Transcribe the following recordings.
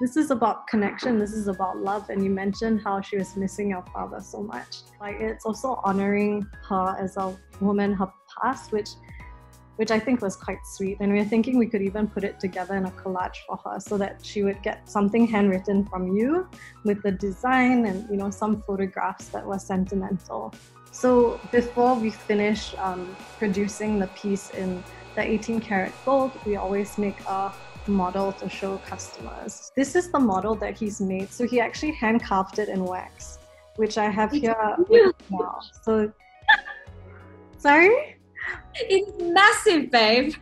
this is about connection, this is about love. And you mentioned how she was missing your father so much. Like it's also honoring her as a woman, her past, which which I think was quite sweet. And we were thinking we could even put it together in a collage for her so that she would get something handwritten from you with the design and you know some photographs that were sentimental. So before we finish um, producing the piece in the 18 karat gold, we always make a model to show customers. This is the model that he's made. So he actually hand carved it in wax, which I have here now. So, sorry? It's massive, babe.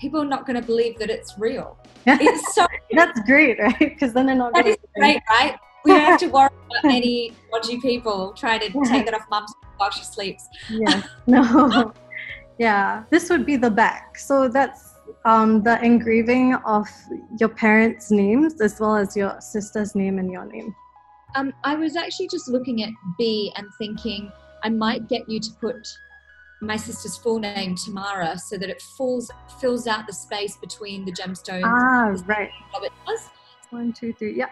People are not going to believe that it's real. It's so. That's great, right? Because then they're not. That is great, right? We don't have to worry about any dodgy people trying to take it off mum's while she sleeps. Yeah. No. yeah. This would be the back. So that's um, the engraving of your parents' names as well as your sister's name and your name. Um, I was actually just looking at B and thinking I might get you to put my sister's full name, Tamara, so that it falls fills out the space between the gemstones. Ah, right. Robert does. One, two, three. Yeah.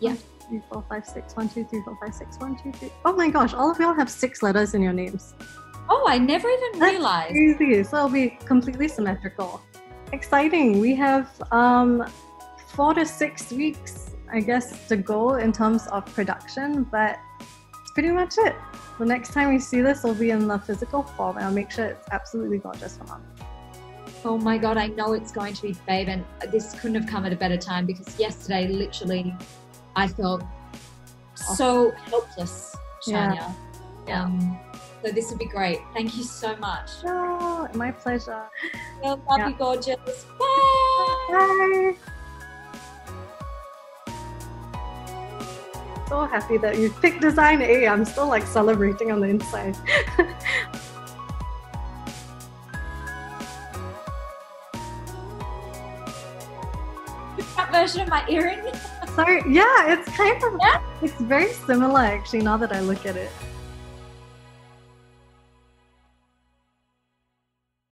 Yeah. Three, four, five, six. One, two, three, four, five, six. One, two, three. Oh my gosh! All of y'all have six letters in your names. Oh, I never even That's realized. Crazy. So it'll be completely symmetrical. Exciting. We have um, four to six weeks, I guess, to go in terms of production, but it's pretty much it. The next time we see this will be in the physical form, and I'll make sure it's absolutely gorgeous for mom. Oh my god, I know it's going to be babe, and this couldn't have come at a better time because yesterday, literally, I felt so helpless, Yeah. Yeah. Um, so this would be great. Thank you so much. Oh, my pleasure. Well, love Yeah. you, gorgeous. Bye. Bye. So happy that you picked design A. I'm still like celebrating on the inside. That version of my earring. Sorry, yeah, it's kind of Yeah? it's very similar actually now that I look at it.